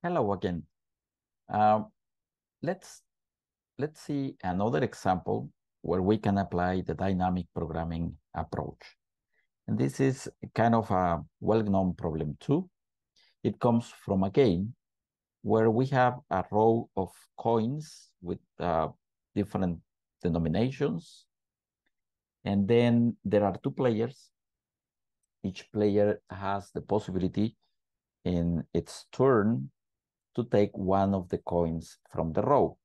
Hello again. Uh, let's let's see another example where we can apply the dynamic programming approach. And this is kind of a well-known problem too. It comes from a game where we have a row of coins with uh, different denominations. And then there are two players. Each player has the possibility in its turn to take one of the coins from the row.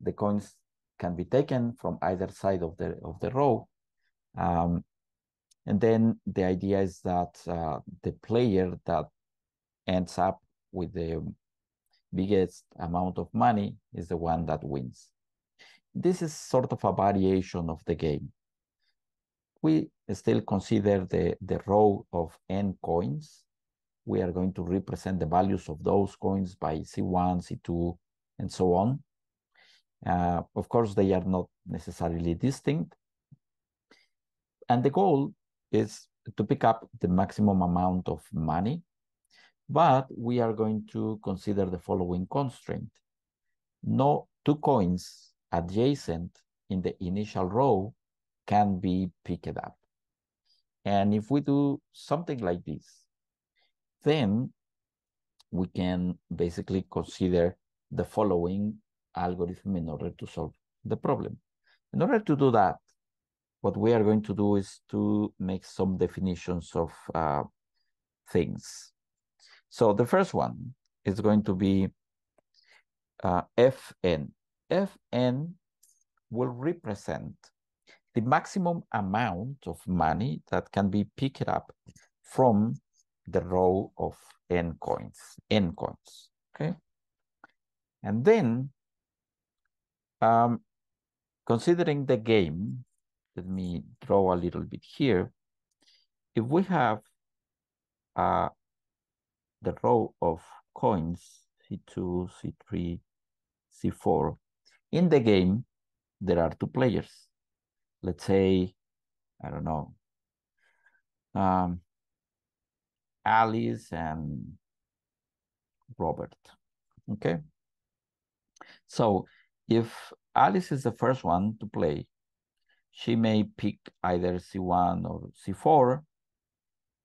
The coins can be taken from either side of the of the row. Um, and then the idea is that uh, the player that ends up with the biggest amount of money is the one that wins. This is sort of a variation of the game. We still consider the, the row of n coins we are going to represent the values of those coins by C1, C2, and so on. Uh, of course, they are not necessarily distinct. And the goal is to pick up the maximum amount of money, but we are going to consider the following constraint. No two coins adjacent in the initial row can be picked up. And if we do something like this, then we can basically consider the following algorithm in order to solve the problem. In order to do that, what we are going to do is to make some definitions of uh, things. So the first one is going to be uh, Fn. Fn will represent the maximum amount of money that can be picked up from the row of n coins, n coins, okay? And then, um, considering the game, let me draw a little bit here. If we have uh, the row of coins, C2, C3, C4, in the game, there are two players. Let's say, I don't know, um, Alice and Robert. Okay. So if Alice is the first one to play, she may pick either C1 or C4.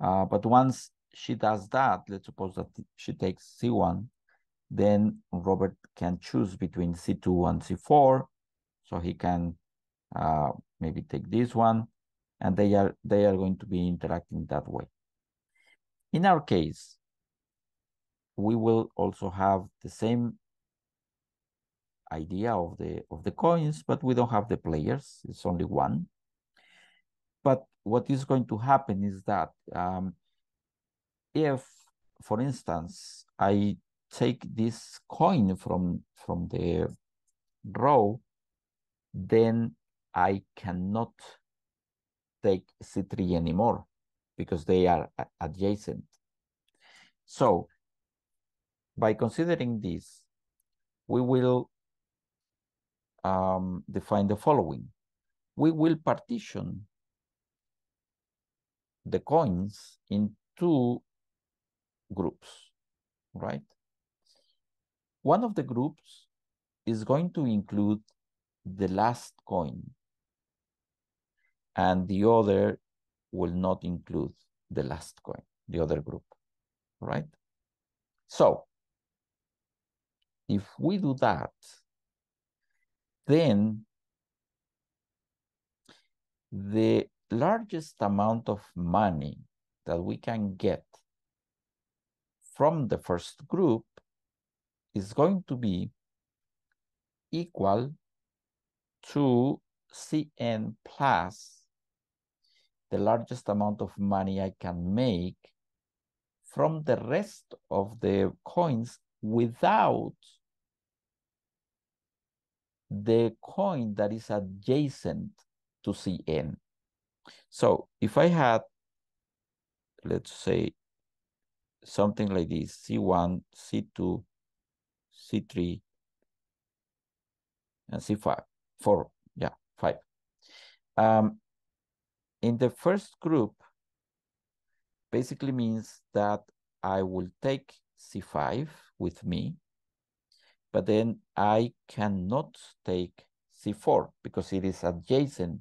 Uh, but once she does that, let's suppose that she takes C1, then Robert can choose between C2 and C4. So he can uh, maybe take this one, and they are they are going to be interacting that way. In our case, we will also have the same idea of the of the coins, but we don't have the players. It's only one. But what is going to happen is that um, if, for instance, I take this coin from from the row, then I cannot take C3 anymore because they are adjacent. So by considering this, we will um, define the following. We will partition the coins in two groups, right? One of the groups is going to include the last coin and the other will not include the last coin, the other group, right? So if we do that, then the largest amount of money that we can get from the first group is going to be equal to Cn plus the largest amount of money I can make from the rest of the coins without the coin that is adjacent to Cn. So if I had, let's say, something like this, C1, C2, C3, and C5, four, yeah, five. Um, in the first group, basically means that I will take c5 with me, but then I cannot take c4 because it is adjacent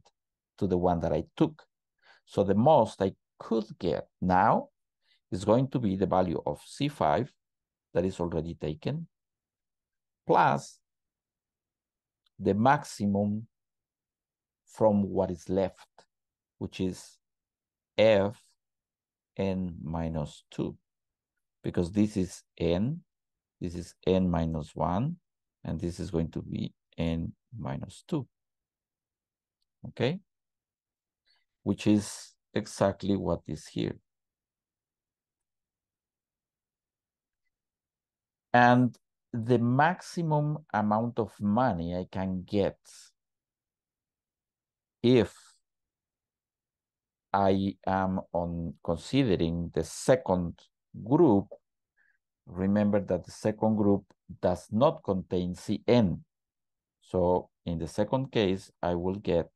to the one that I took. So the most I could get now is going to be the value of c5 that is already taken, plus the maximum from what is left, which is f n minus 2, because this is n, this is n minus 1, and this is going to be n minus 2. Okay? Which is exactly what is here. And the maximum amount of money I can get if I am on considering the second group, remember that the second group does not contain Cn. So in the second case, I will get,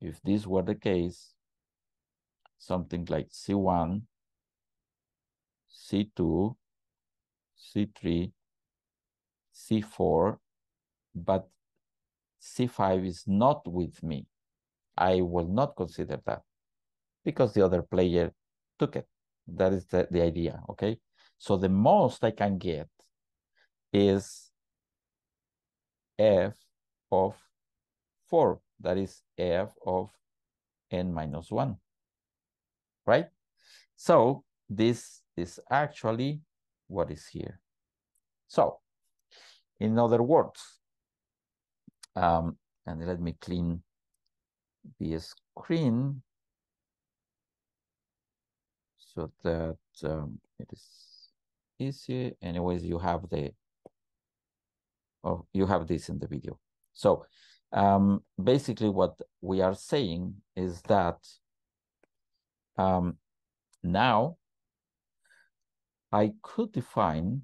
if this were the case, something like C1, C2, C3, C4, but C5 is not with me. I will not consider that because the other player took it. That is the, the idea, okay? So the most I can get is f of 4. That is f of n minus 1, right? So this is actually what is here. So, in other words, um, and let me clean the screen so that um, it is easy. Anyways, you have the, oh, you have this in the video. So um, basically what we are saying is that um, now I could define,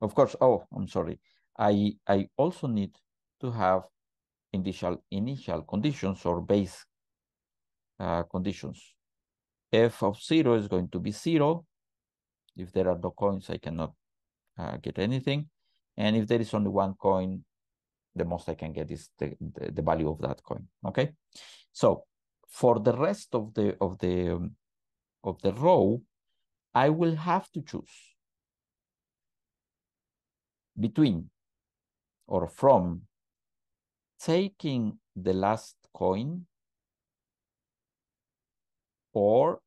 of course, oh, I'm sorry. I, I also need to have initial, initial conditions or base uh, conditions. F of zero is going to be zero. If there are no coins, I cannot uh, get anything. And if there is only one coin, the most I can get is the, the, the value of that coin, okay? So for the rest of the, of the, um, of the row, I will have to choose between or from taking the last coin or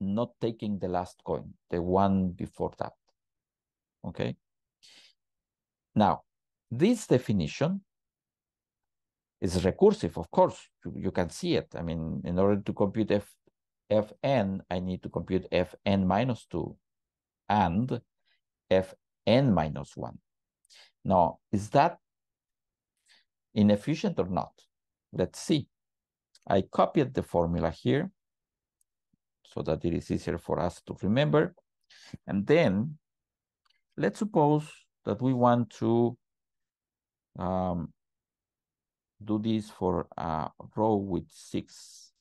not taking the last coin, the one before that. Okay. Now, this definition is recursive, of course. You, you can see it. I mean, in order to compute f, fn, I need to compute fn minus 2 and fn minus 1. Now, is that inefficient or not? Let's see. I copied the formula here so that it is easier for us to remember. And then let's suppose that we want to um, do this for a row with six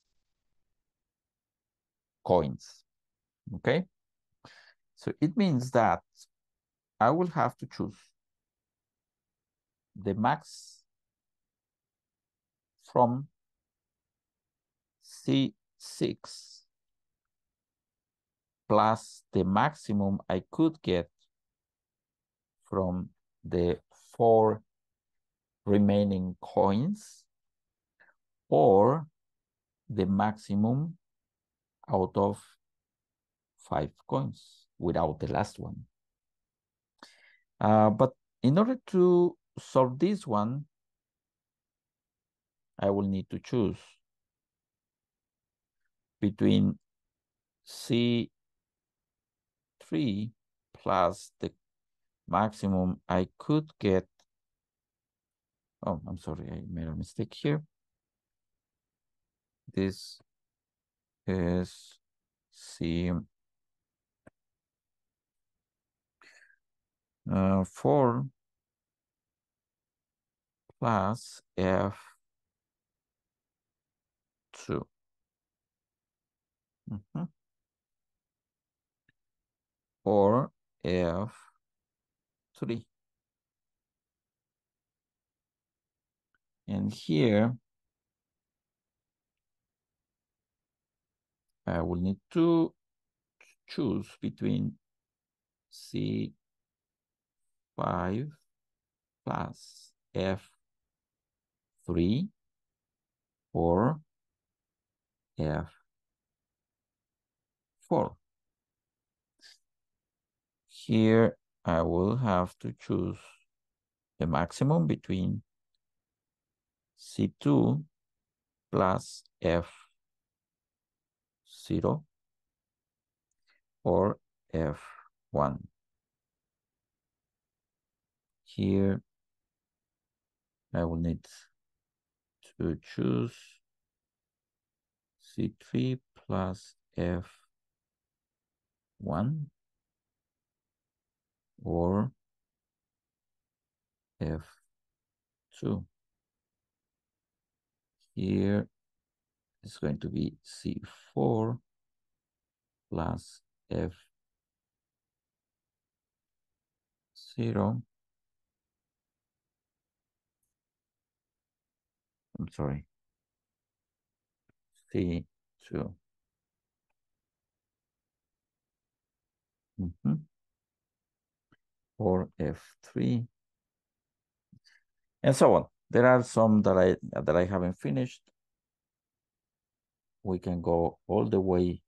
coins, okay? So it means that I will have to choose the max from C6 plus the maximum I could get from the four remaining coins or the maximum out of five coins without the last one. Uh, but in order to solve this one, I will need to choose between C3 plus the maximum I could get. Oh, I'm sorry, I made a mistake here. This is C uh, 4 plus F2. Mm -hmm. or F3. And here, I will need to choose between C5 plus F3 or F4. Here I will have to choose the maximum between C2 plus F0 or F1. Here I will need to choose C3 plus F1 or F2. Here is going to be C4 plus F0. I'm sorry, C2. Mm -hmm. Or F3. And so on. There are some that I that I haven't finished. We can go all the way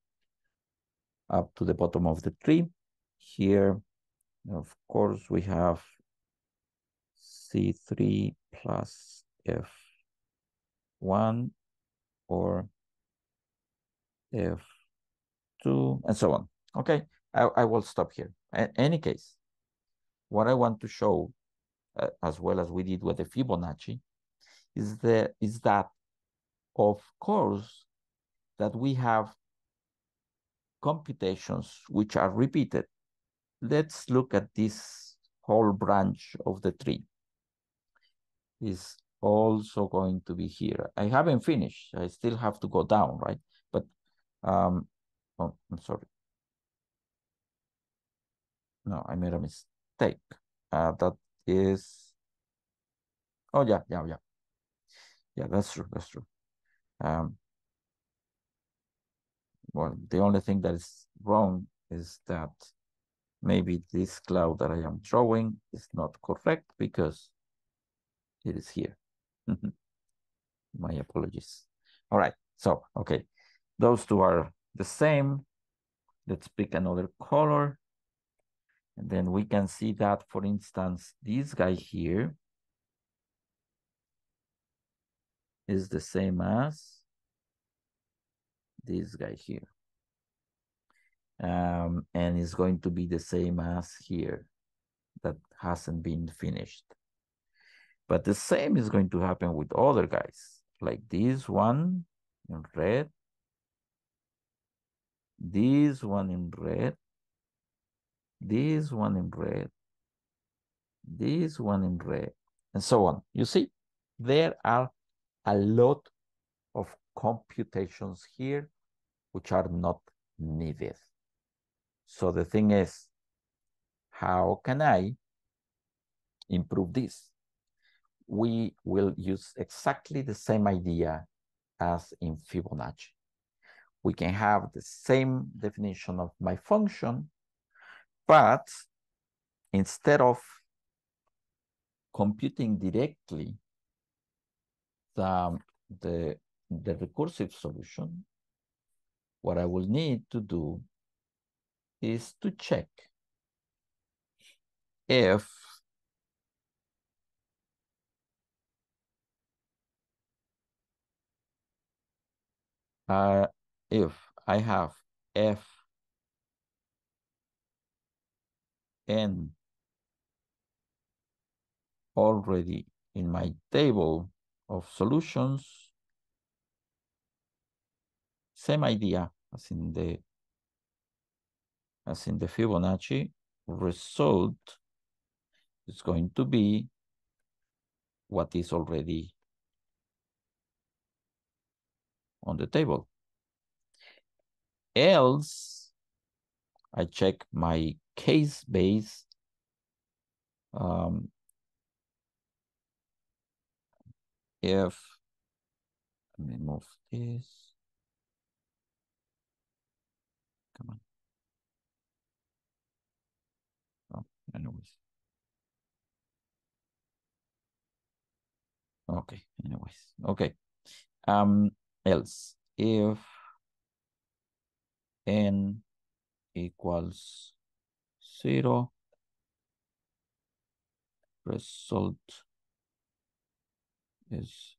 up to the bottom of the tree. Here, of course, we have C3 plus F1 or F2 and so on. Okay, I, I will stop here. In any case, what I want to show, uh, as well as we did with the Fibonacci, is, the, is that, of course, that we have computations which are repeated. Let's look at this whole branch of the tree. Is also going to be here. I haven't finished. I still have to go down, right? But, um, oh, I'm sorry. No, I made a mistake. Uh, that is, oh yeah, yeah, yeah. Yeah, that's true, that's true. Um, well, the only thing that is wrong is that maybe this cloud that I am drawing is not correct because it is here. My apologies. All right, so, okay. Those two are the same. Let's pick another color. And then we can see that, for instance, this guy here is the same as this guy here. Um, and it's going to be the same as here that hasn't been finished. But the same is going to happen with other guys, like this one in red, this one in red, this one in red, this one in red, and so on. You see, there are a lot of computations here which are not needed. So the thing is, how can I improve this? We will use exactly the same idea as in Fibonacci. We can have the same definition of my function, but instead of computing directly the, the, the recursive solution, what I will need to do is to check if uh, if I have f n already in my table of solutions, same idea as in the as in the Fibonacci, result is going to be what is already on the table. Else, I check my case-based um, if let me move this. Come on. Oh anyways. Okay anyways. Okay. Um else if n equals zero result is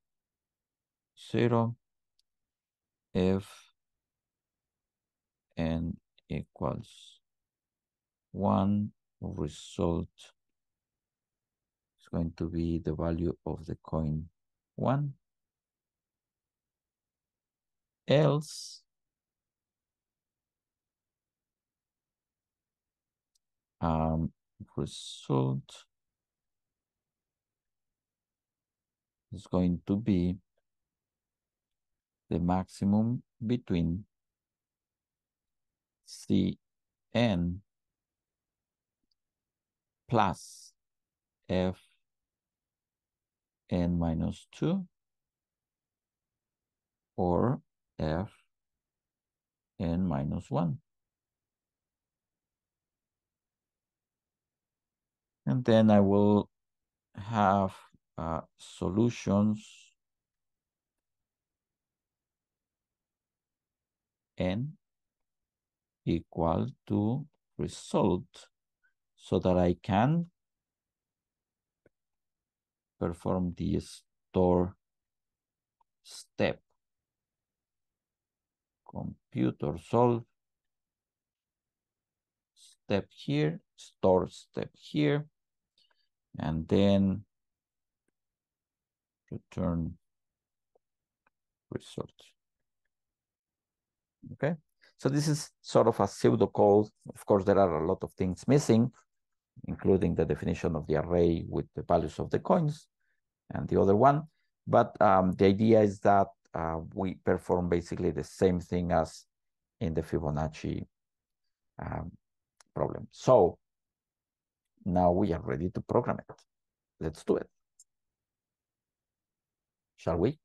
zero if n equals one result is going to be the value of the coin one. Else um, result is going to be the maximum between Cn plus f n minus 2 or f n minus 1. And then I will have uh, solutions n equal to result so that I can perform the store step. Computer solve step here, store step here, and then return result. Okay, so this is sort of a pseudo code. Of course, there are a lot of things missing, including the definition of the array with the values of the coins and the other one. But um, the idea is that uh, we perform basically the same thing as in the Fibonacci um, problem. So now we are ready to program it. Let's do it. Shall we?